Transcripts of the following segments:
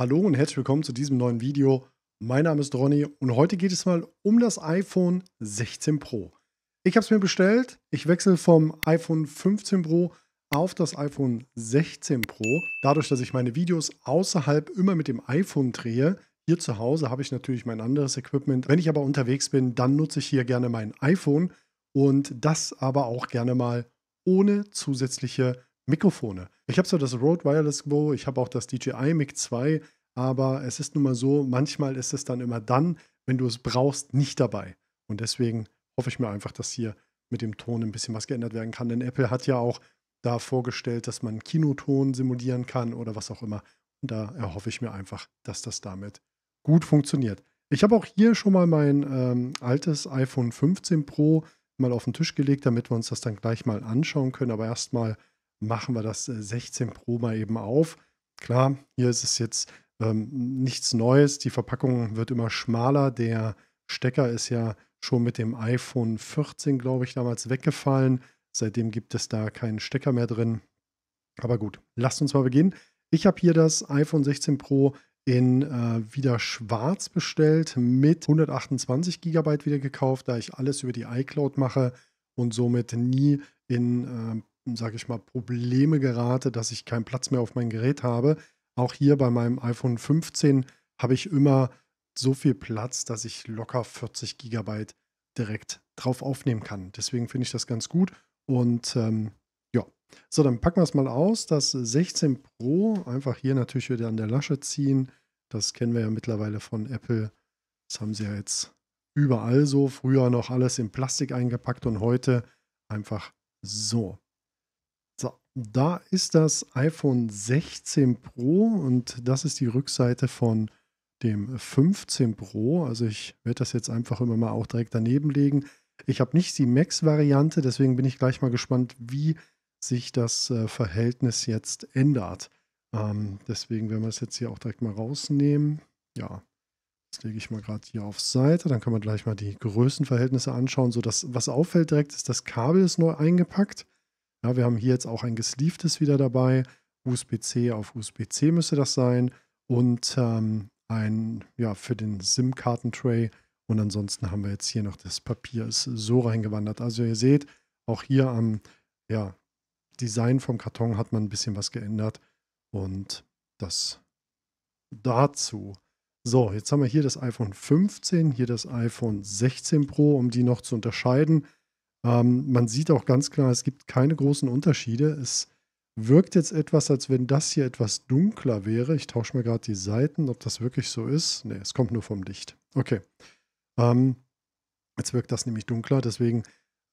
Hallo und herzlich willkommen zu diesem neuen Video. Mein Name ist Ronny und heute geht es mal um das iPhone 16 Pro. Ich habe es mir bestellt. Ich wechsle vom iPhone 15 Pro auf das iPhone 16 Pro. Dadurch, dass ich meine Videos außerhalb immer mit dem iPhone drehe, hier zu Hause habe ich natürlich mein anderes Equipment. Wenn ich aber unterwegs bin, dann nutze ich hier gerne mein iPhone und das aber auch gerne mal ohne zusätzliche Mikrofone. Ich habe zwar das Rode Wireless Go, ich habe auch das DJI Mic 2, aber es ist nun mal so, manchmal ist es dann immer dann, wenn du es brauchst, nicht dabei. Und deswegen hoffe ich mir einfach, dass hier mit dem Ton ein bisschen was geändert werden kann. Denn Apple hat ja auch da vorgestellt, dass man Kinoton simulieren kann oder was auch immer. Und da erhoffe ich mir einfach, dass das damit gut funktioniert. Ich habe auch hier schon mal mein ähm, altes iPhone 15 Pro mal auf den Tisch gelegt, damit wir uns das dann gleich mal anschauen können. Aber erstmal machen wir das 16 äh, Pro mal eben auf. Klar, hier ist es jetzt ähm, nichts Neues. Die Verpackung wird immer schmaler. Der Stecker ist ja schon mit dem iPhone 14, glaube ich, damals weggefallen. Seitdem gibt es da keinen Stecker mehr drin. Aber gut, lasst uns mal beginnen. Ich habe hier das iPhone 16 Pro in äh, wieder schwarz bestellt mit 128 GB wieder gekauft, da ich alles über die iCloud mache und somit nie in, äh, sage ich mal, Probleme gerate, dass ich keinen Platz mehr auf mein Gerät habe. Auch hier bei meinem iPhone 15 habe ich immer so viel Platz, dass ich locker 40 GB direkt drauf aufnehmen kann. Deswegen finde ich das ganz gut. Und ähm, ja, so, dann packen wir es mal aus. Das 16 Pro, einfach hier natürlich wieder an der Lasche ziehen. Das kennen wir ja mittlerweile von Apple. Das haben sie ja jetzt überall so. Früher noch alles in Plastik eingepackt und heute einfach so. Da ist das iPhone 16 Pro und das ist die Rückseite von dem 15 Pro. Also ich werde das jetzt einfach immer mal auch direkt daneben legen. Ich habe nicht die Max-Variante, deswegen bin ich gleich mal gespannt, wie sich das äh, Verhältnis jetzt ändert. Ähm, deswegen werden wir es jetzt hier auch direkt mal rausnehmen. Ja, das lege ich mal gerade hier auf Seite. Dann kann man gleich mal die Größenverhältnisse anschauen. So, dass, was auffällt direkt ist, das Kabel ist neu eingepackt. Ja, wir haben hier jetzt auch ein gesleeftes wieder dabei. USB-C auf USB-C müsste das sein. Und ähm, ein, ja, für den SIM-Karten-Tray. Und ansonsten haben wir jetzt hier noch das Papier ist so reingewandert. Also ihr seht, auch hier am ja, Design vom Karton hat man ein bisschen was geändert. Und das dazu. So, jetzt haben wir hier das iPhone 15, hier das iPhone 16 Pro, um die noch zu unterscheiden. Ähm, man sieht auch ganz klar, es gibt keine großen Unterschiede. Es wirkt jetzt etwas, als wenn das hier etwas dunkler wäre. Ich tausche mir gerade die Seiten, ob das wirklich so ist. Ne, es kommt nur vom Licht. Okay. Ähm, jetzt wirkt das nämlich dunkler, deswegen,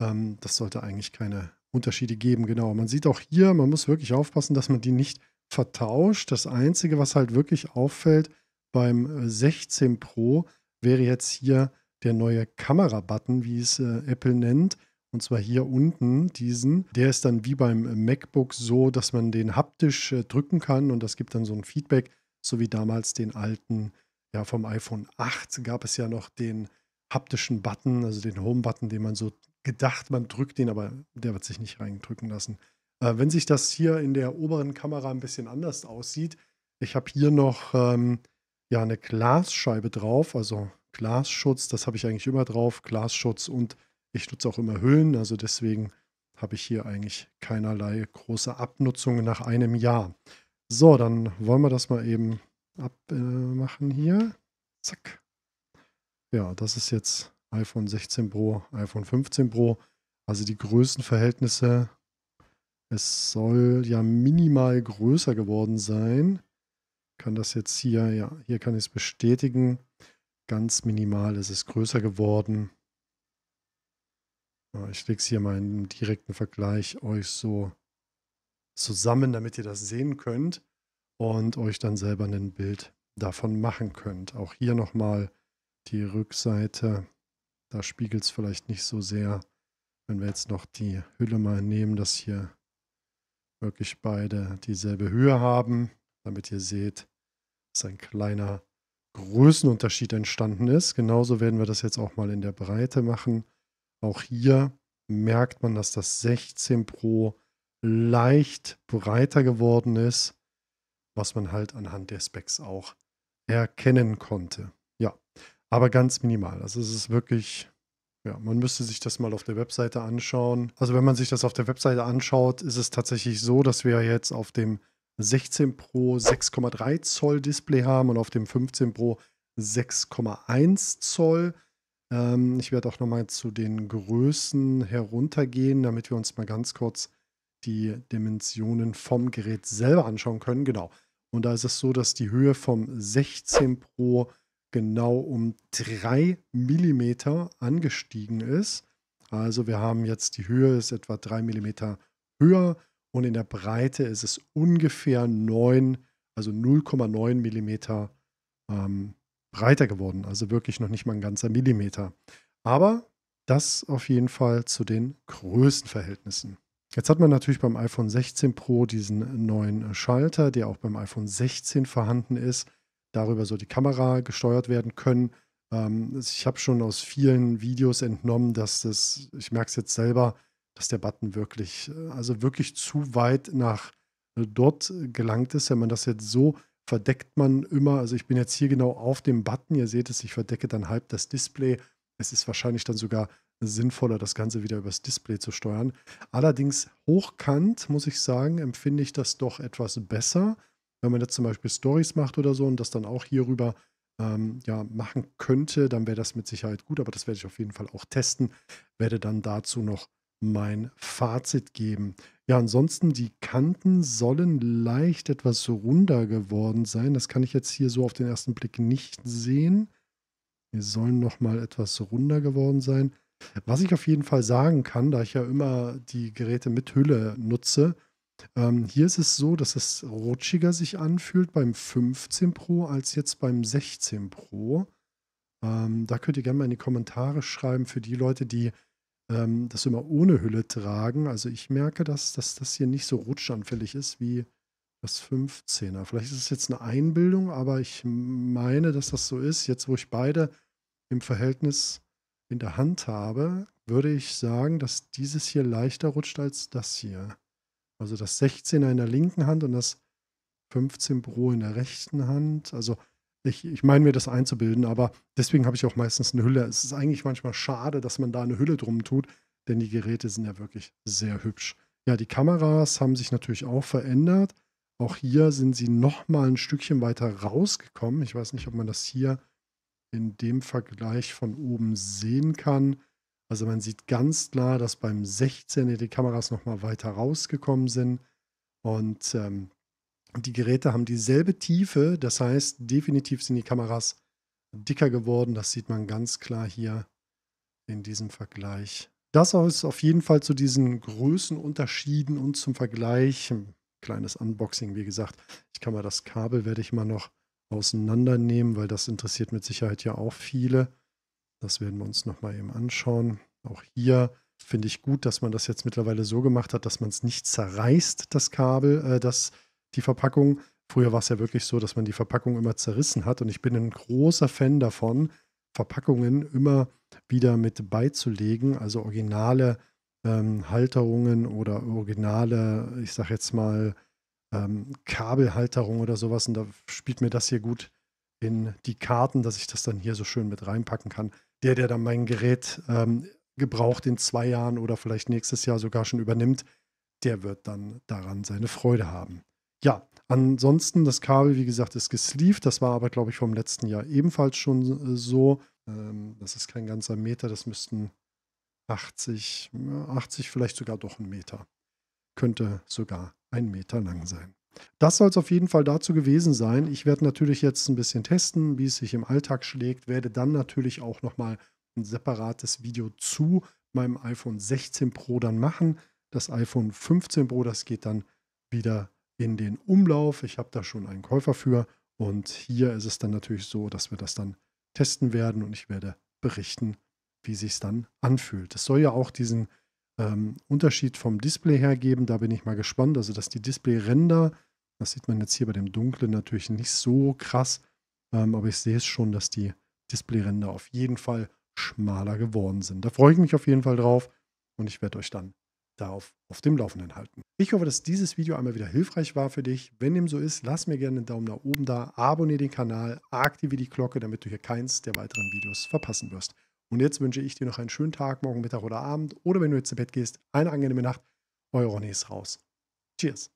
ähm, das sollte eigentlich keine Unterschiede geben. Genau, man sieht auch hier, man muss wirklich aufpassen, dass man die nicht vertauscht. Das Einzige, was halt wirklich auffällt beim 16 äh, Pro, wäre jetzt hier der neue Kamera-Button, wie es äh, Apple nennt. Und zwar hier unten diesen. Der ist dann wie beim MacBook so, dass man den haptisch äh, drücken kann und das gibt dann so ein Feedback, so wie damals den alten, ja, vom iPhone 8 gab es ja noch den haptischen Button, also den Home-Button, den man so gedacht, man drückt den, aber der wird sich nicht reindrücken lassen. Äh, wenn sich das hier in der oberen Kamera ein bisschen anders aussieht, ich habe hier noch ähm, ja, eine Glasscheibe drauf, also Glasschutz, das habe ich eigentlich immer drauf, Glasschutz und ich nutze auch immer Hüllen, also deswegen habe ich hier eigentlich keinerlei große Abnutzung nach einem Jahr. So, dann wollen wir das mal eben abmachen äh, hier. Zack. Ja, das ist jetzt iPhone 16 Pro, iPhone 15 Pro. Also die Größenverhältnisse es soll ja minimal größer geworden sein. Kann das jetzt hier, ja, hier kann ich es bestätigen. Ganz minimal ist es größer geworden. Ich lege es hier mal im direkten Vergleich euch so zusammen, damit ihr das sehen könnt und euch dann selber ein Bild davon machen könnt. Auch hier nochmal die Rückseite. Da spiegelt es vielleicht nicht so sehr. Wenn wir jetzt noch die Hülle mal nehmen, dass hier wirklich beide dieselbe Höhe haben, damit ihr seht, dass ein kleiner Größenunterschied entstanden ist. Genauso werden wir das jetzt auch mal in der Breite machen. Auch hier merkt man, dass das 16 Pro leicht breiter geworden ist. was man halt anhand der Specs auch erkennen konnte. Ja, aber ganz minimal. Also es ist wirklich, ja, man müsste sich das mal auf der Webseite anschauen. Also wenn man sich das auf der Webseite anschaut, ist es tatsächlich so, dass wir jetzt auf dem 16 Pro 6,3 Zoll Display haben und auf dem 15 Pro 6,1 Zoll. Ähm, ich werde auch nochmal zu den Größen heruntergehen, damit wir uns mal ganz kurz die Dimensionen vom Gerät selber anschauen können. Genau. Und da ist es so, dass die Höhe vom 16 Pro genau um 3 mm angestiegen ist. Also wir haben jetzt die Höhe ist etwa 3 mm höher und in der Breite ist es ungefähr 9, also 0,9 mm ähm, breiter geworden. Also wirklich noch nicht mal ein ganzer Millimeter. Aber das auf jeden Fall zu den Größenverhältnissen. Jetzt hat man natürlich beim iPhone 16 Pro diesen neuen Schalter, der auch beim iPhone 16 vorhanden ist. Darüber soll die Kamera gesteuert werden können. Ähm, ich habe schon aus vielen Videos entnommen, dass das, ich merke es jetzt selber, dass der Button wirklich, äh, also wirklich zu weit nach äh, dort gelangt ist. Wenn man das jetzt so verdeckt man immer, also ich bin jetzt hier genau auf dem Button, ihr seht es, ich verdecke dann halb das Display. Es ist wahrscheinlich dann sogar sinnvoller, das Ganze wieder übers Display zu steuern. Allerdings hochkant, muss ich sagen, empfinde ich das doch etwas besser. Wenn man jetzt zum Beispiel Stories macht oder so und das dann auch hierüber ähm, ja, machen könnte, dann wäre das mit Sicherheit gut, aber das werde ich auf jeden Fall auch testen. Werde dann dazu noch mein Fazit geben. Ja, ansonsten, die Kanten sollen leicht etwas runder geworden sein. Das kann ich jetzt hier so auf den ersten Blick nicht sehen. Die sollen nochmal etwas runder geworden sein. Was ich auf jeden Fall sagen kann, da ich ja immer die Geräte mit Hülle nutze, ähm, hier ist es so, dass es rutschiger sich anfühlt beim 15 Pro als jetzt beim 16 Pro. Ähm, da könnt ihr gerne mal in die Kommentare schreiben für die Leute, die ähm, das immer ohne Hülle tragen. Also ich merke, dass, dass das hier nicht so rutschanfällig ist wie das 15er. Vielleicht ist es jetzt eine Einbildung, aber ich meine, dass das so ist. Jetzt, wo ich beide im Verhältnis in der Hand habe, würde ich sagen, dass dieses hier leichter rutscht als das hier. Also das 16er in der linken Hand und das 15 Pro in der rechten Hand. Also ich, ich meine mir das einzubilden, aber deswegen habe ich auch meistens eine Hülle. Es ist eigentlich manchmal schade, dass man da eine Hülle drum tut, denn die Geräte sind ja wirklich sehr hübsch. Ja, die Kameras haben sich natürlich auch verändert. Auch hier sind sie noch mal ein Stückchen weiter rausgekommen. Ich weiß nicht, ob man das hier in dem Vergleich von oben sehen kann. Also man sieht ganz klar, dass beim 16er die Kameras noch mal weiter rausgekommen sind. Und ähm, die Geräte haben dieselbe Tiefe, das heißt, definitiv sind die Kameras dicker geworden. Das sieht man ganz klar hier in diesem Vergleich. Das ist auf jeden Fall zu diesen Größenunterschieden und zum Vergleich. Ein kleines Unboxing, wie gesagt. Ich kann mal das Kabel, werde ich mal noch auseinandernehmen, weil das interessiert mit Sicherheit ja auch viele. Das werden wir uns nochmal eben anschauen. Auch hier finde ich gut, dass man das jetzt mittlerweile so gemacht hat, dass man es nicht zerreißt, das Kabel, äh, das die Verpackung. Früher war es ja wirklich so, dass man die Verpackung immer zerrissen hat und ich bin ein großer Fan davon, Verpackungen immer wieder mit beizulegen, also originale ähm, Halterungen oder originale, ich sag jetzt mal, ähm, Kabelhalterung oder sowas. Und da spielt mir das hier gut in die Karten, dass ich das dann hier so schön mit reinpacken kann. Der, der dann mein Gerät ähm, gebraucht in zwei Jahren oder vielleicht nächstes Jahr sogar schon übernimmt, der wird dann daran seine Freude haben. Ja, ansonsten das Kabel, wie gesagt, ist gesleeved. Das war aber, glaube ich, vom letzten Jahr ebenfalls schon äh, so. Ähm, das ist kein ganzer Meter, das müssten 80, 80 vielleicht sogar doch ein Meter. Könnte sogar ein Meter lang sein. Das soll es auf jeden Fall dazu gewesen sein. Ich werde natürlich jetzt ein bisschen testen, wie es sich im Alltag schlägt, werde dann natürlich auch nochmal ein separates Video zu meinem iPhone 16 Pro dann machen. Das iPhone 15 Pro, das geht dann wieder in den Umlauf. Ich habe da schon einen Käufer für und hier ist es dann natürlich so, dass wir das dann testen werden und ich werde berichten, wie sich dann anfühlt. Es soll ja auch diesen ähm, Unterschied vom Display her geben. Da bin ich mal gespannt. Also, dass die Display-Ränder, das sieht man jetzt hier bei dem Dunklen natürlich nicht so krass, ähm, aber ich sehe es schon, dass die Display-Ränder auf jeden Fall schmaler geworden sind. Da freue ich mich auf jeden Fall drauf und ich werde euch dann darauf auf dem Laufenden halten. Ich hoffe, dass dieses Video einmal wieder hilfreich war für dich. Wenn dem so ist, lass mir gerne einen Daumen nach oben da, abonniere den Kanal, aktiviere die Glocke, damit du hier keins der weiteren Videos verpassen wirst. Und jetzt wünsche ich dir noch einen schönen Tag, morgen Mittag oder Abend oder wenn du jetzt zu Bett gehst, eine angenehme Nacht. Euer Ronny ist raus. Cheers.